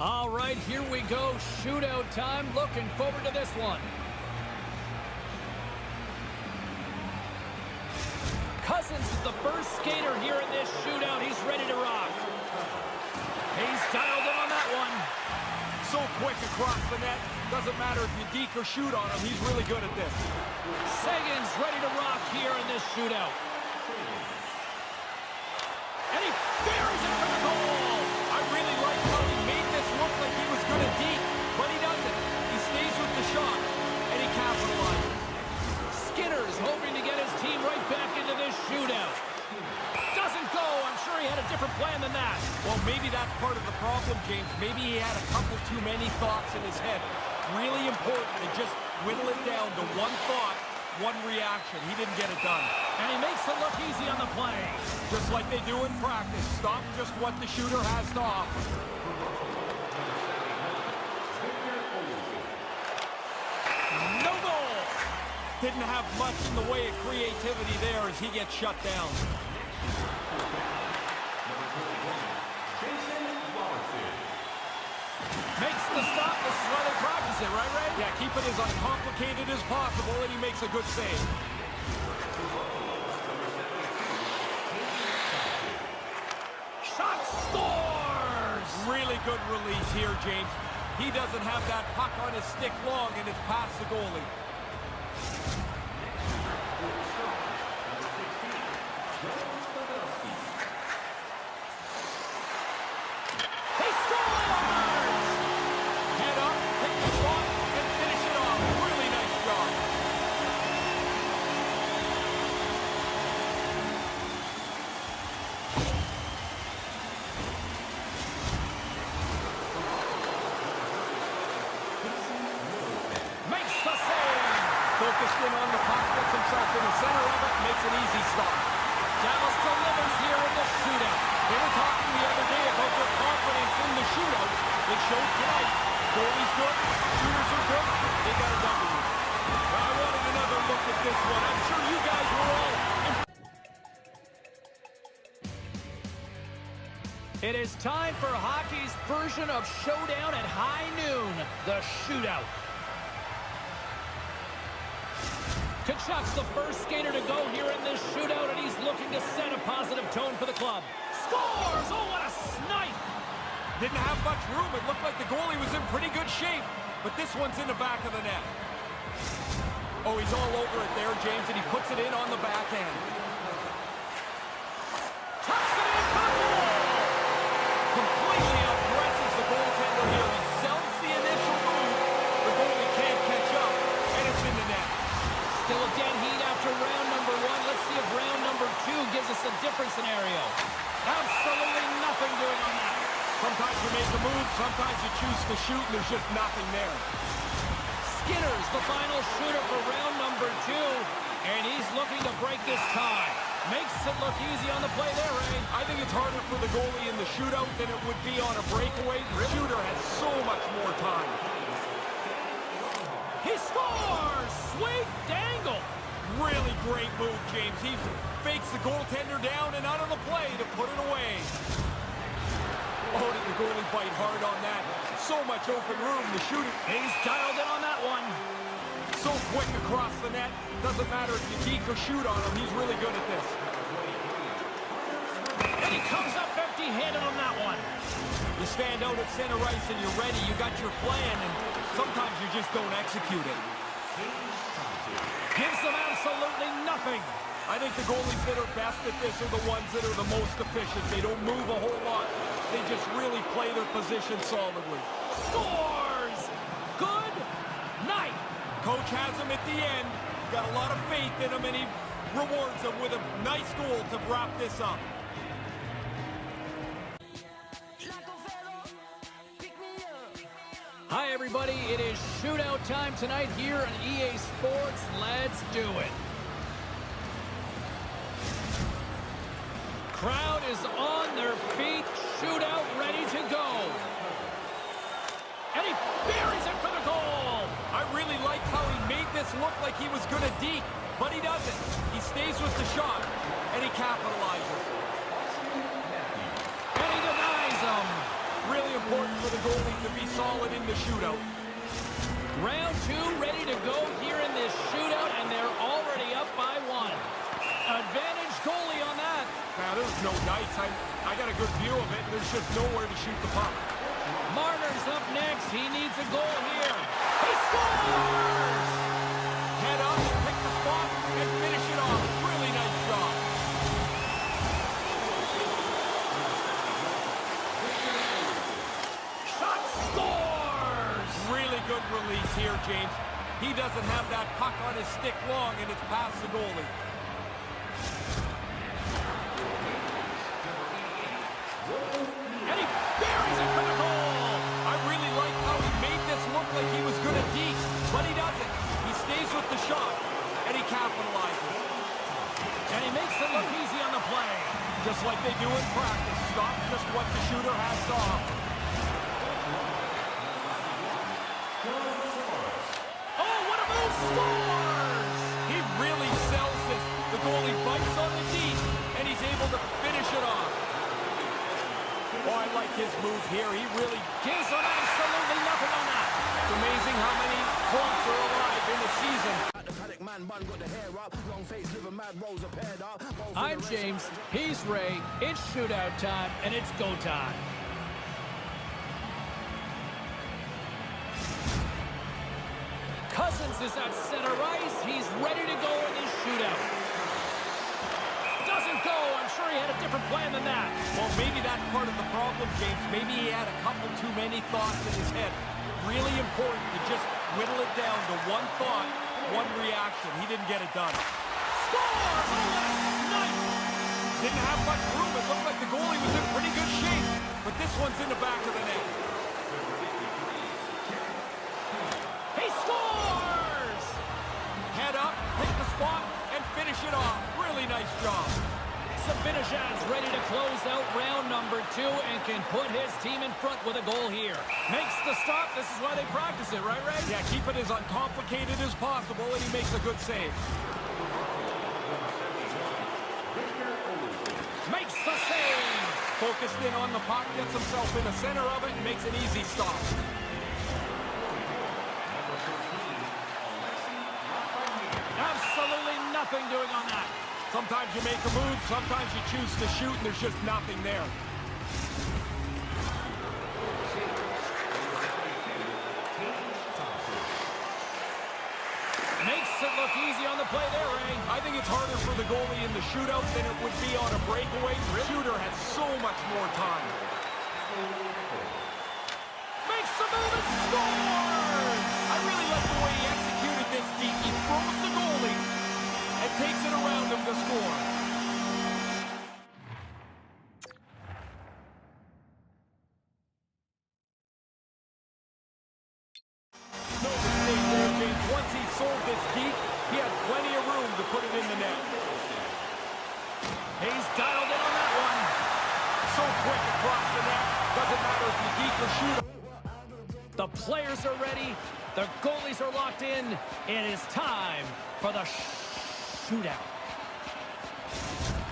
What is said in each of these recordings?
All right, here we go. Shootout time. Looking forward to this one. Cousins is the first skater here in this shootout. He's ready to rock. He's dialed in on that one. So quick across the net. Doesn't matter if you deke or shoot on him. He's really good at this. Sagan's ready to rock here in this shootout. Shootout. Doesn't go. I'm sure he had a different plan than that. Well, maybe that's part of the problem, James. Maybe he had a couple too many thoughts in his head. Really important to just whittle it down to one thought, one reaction. He didn't get it done. And he makes it look easy on the play. Just like they do in practice. Stop just what the shooter has to offer. No goal. Didn't have much in the way of creativity there as he gets shut down. Makes the stop. This is why they practice it, right, Ray? Yeah, keep it as uncomplicated as possible, and he makes a good save. Shot scores! Really good release here, James. He doesn't have that puck on his stick long, and it's past the goalie. そう。On the puck, gets himself in the center of it, makes an easy. Dallas delivers here in the shootout. They were talking the other day about their confidence in the shootout. It showed tonight. Goalie's good, shooters are good, they got I wanted another look at this one. I'm sure you guys were all It is time for hockey's version of Showdown at high noon, the shootout. Tkachuk's the first skater to go here in this shootout, and he's looking to set a positive tone for the club. Scores! Oh, what a snipe! Didn't have much room. It looked like the goalie was in pretty good shape. But this one's in the back of the net. Oh, he's all over it there, James, and he puts it in on the backhand. There's just nothing there. Skinner's the final shooter for round number two, and he's looking to break this tie. Makes it look easy on the play there, Ray. I think it's harder for the goalie in the shootout than it would be on a breakaway. The shooter has so much more time. He scores! Sweet dangle! Really great move, James. He fakes the goaltender down and out of the play to put it away. Oh, did the goalie bite hard on that? So much open room. to shoot shooter He's dialed in on that one. so quick across the net. Doesn't matter if you deke or shoot on him. He's really good at this. And he comes up empty-handed on that one. You stand out at center ice and you're ready. You got your plan, and sometimes you just don't execute it. Gives them absolutely nothing. I think the goalies that are best at this are the ones that are the most efficient. They don't move a whole lot. They just really play their position solidly. Scores! Good night. Coach has him at the end. Got a lot of faith in him, and he rewards him with a nice goal to wrap this up. Hi, everybody. It is shootout time tonight here on EA Sports. Let's do it. Crowd is on their feet. Shootout ready to go. And he buries it for the goal. I really like how he made this look like he was going to deke, but he doesn't. He stays with the shot, and he capitalizes. And he denies him. Really important for the goalie to be solid in the shootout. Round two ready to go here in this shootout, and they're already up by one. Advantage goalie on there's no dice. I, I got a good view of it, and there's just nowhere to shoot the puck. Marner's up next. He needs a goal here. He scores! Head up, pick the spot, and finish it off. Really nice job. Shot scores! Really good release here, James. He doesn't have that puck on his stick long, and it's past the goalie. And he buries it for the goal! I really like how he made this look like he was good at deke, but he doesn't. He stays with the shot, and he capitalizes. And he makes it look easy on the play. Just like they do in practice. Stop just what the shooter has to offer. Oh, what a move! Scores! He really sells this. The goalie bites on the deke, and he's able to finish it off. Oh, I like his move here. He really Gives him absolutely nothing on that. It's amazing how many points are alive in the season. I'm James. He's Ray. It's shootout time, and it's go time. Cousins is at center ice. He's ready to go in this shootout. He had a different plan than that. Well, maybe that's part of the problem, James. Maybe he had a couple too many thoughts in his head. Really important to just whittle it down to one thought, one reaction. He didn't get it done. Night! Didn't have much room. It looked like the goalie was in pretty good shape. But this one's in the back of the net. He scores! Head up, pick the spot, and finish it off. Really nice job. Zibanejad's ready to close out round number two and can put his team in front with a goal here. Makes the stop. This is why they practice it, right, Ray? Yeah, keep it as uncomplicated as possible, and he makes a good save. Makes the save. Focused in on the puck, gets himself in the center of it, and makes an easy stop. Absolutely nothing doing on that. Sometimes you make a move, sometimes you choose to shoot, and there's just nothing there. Makes it look easy on the play there, Ray. I think it's harder for the goalie in the shootout than it would be on a breakaway. The shooter has so much more time. Makes the move and scores! The players are ready. The goalies are locked in. It is time for the shootout.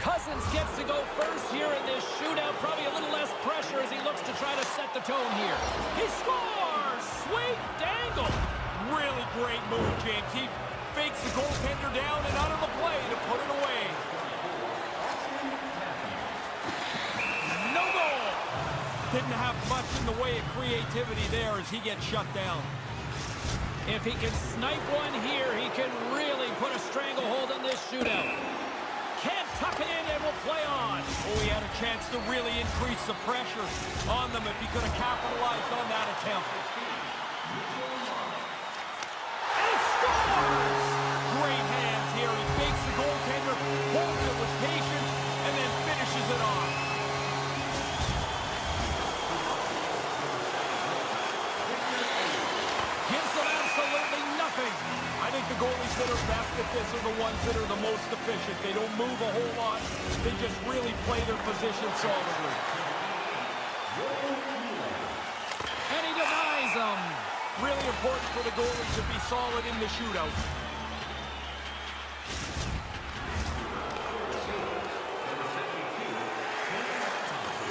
Cousins gets to go first here in this shootout. Probably a little less pressure as he looks to try to set the tone here. He scores! Sweet dangle! Really great move, James. He fakes the goaltender down and out of the play to put it away. No goal! Didn't have much in the way of creativity there as he gets shut down. If he can snipe one here, he can really put a stranglehold on this shootout. Can't tuck it in and will play on. Oh, he had a chance to really increase the pressure on them if he could have capitalized on that attempt. And scores! Great hands here. He fakes the goaltender, holds it with patience, and then finishes it off. Gives them absolutely nothing. I think the goalies that are best at this are the ones that are the most efficient. They don't move a whole lot. They just really play their position solidly. And he denies them. Really important for the goalie to be solid in the shootout.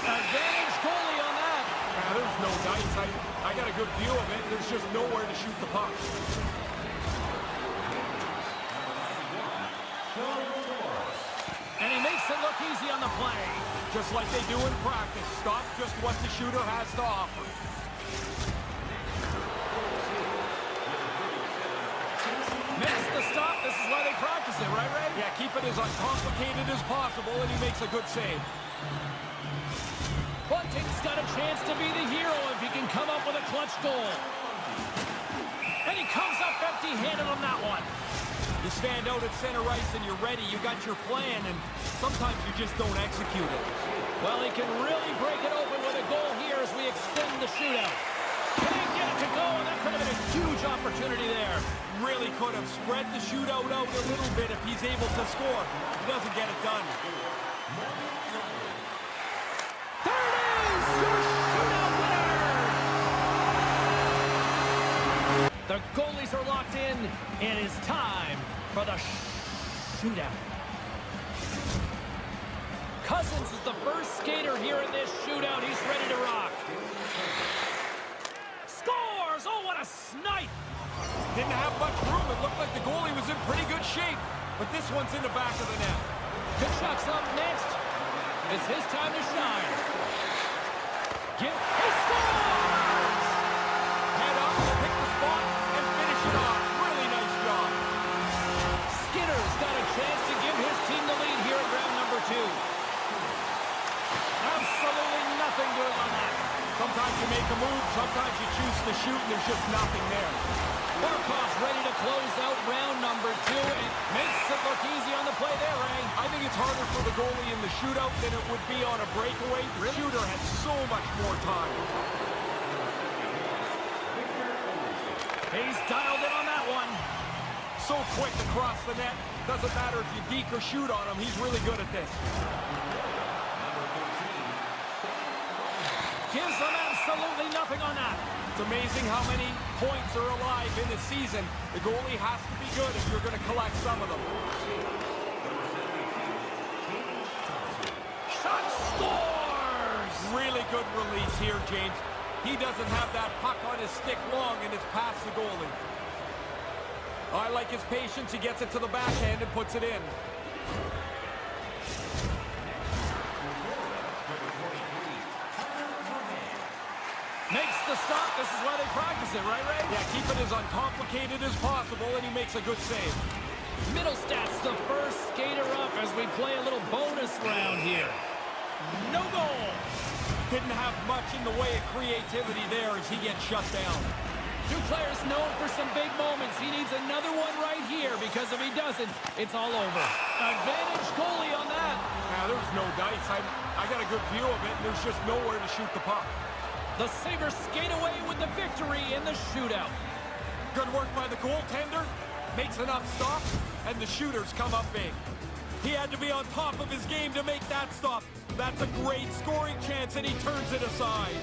Advantage goalie on that. Now, there's no dice. I, I got a good view of it. There's just nowhere to shoot the puck. And he makes it look easy on the play. Just like they do in practice. Stop just what the shooter has to offer. Makes the stop. This is why they practice it, right, Ray? Yeah, keep it as uncomplicated as possible, and he makes a good save. Bunting's got a chance to be the hero if he can come up with a clutch goal. And he comes up empty-handed on that one. You stand out at center ice and you're ready. You got your plan, and sometimes you just don't execute it. Well, he can really break it open with a goal here as we extend the shootout. Can't get it to go, and that could have been a huge opportunity there. Really could have spread the shootout out a little bit if he's able to score. He doesn't get it done. There it is! The goalies are locked in. It is time for the shootout. Cousins is the first skater here in this shootout. He's ready to rock. Scores! Oh, what a snipe! Didn't have much room. It looked like the goalie was in pretty good shape. But this one's in the back of the net. Tkachuk's up next. It's his time to shine. Give, he scores! Two. Absolutely nothing doing on that. Sometimes you make a move, sometimes you choose to shoot, and there's just nothing there. Barkov's ready to close out round number two and makes it look easy on the play there, Ray. I think it's harder for the goalie in the shootout than it would be on a breakaway. The shooter has so much more time. He's dialed in on that one. So quick across the net. Doesn't matter if you deke or shoot on him. He's really good at this. Gives them absolutely nothing on that. It's amazing how many points are alive in a season. The goalie has to be good if you're going to collect some of them. Shot scores! Really good release here, James. He doesn't have that puck on his stick long, and it's past the goalie. I like his patience. He gets it to the backhand and puts it in. Makes the stop. This is why they practice it, right, Ray? Yeah, keep it as uncomplicated as possible, and he makes a good save. Mittelstadt's the first skater up as we play a little bonus round here. No goal. Didn't have much in the way of creativity there as he gets shut down. Two players known for some big moments. He needs another one right here because if he doesn't, it's all over. Advantage goalie on that. Now, there's no dice. I, I got a good view of it, and there's just nowhere to shoot the puck. The Sabres skate away with the victory in the shootout. Good work by the goaltender. Makes enough stops, and the shooters come up big. He had to be on top of his game to make that stop. That's a great scoring chance, and he turns it aside.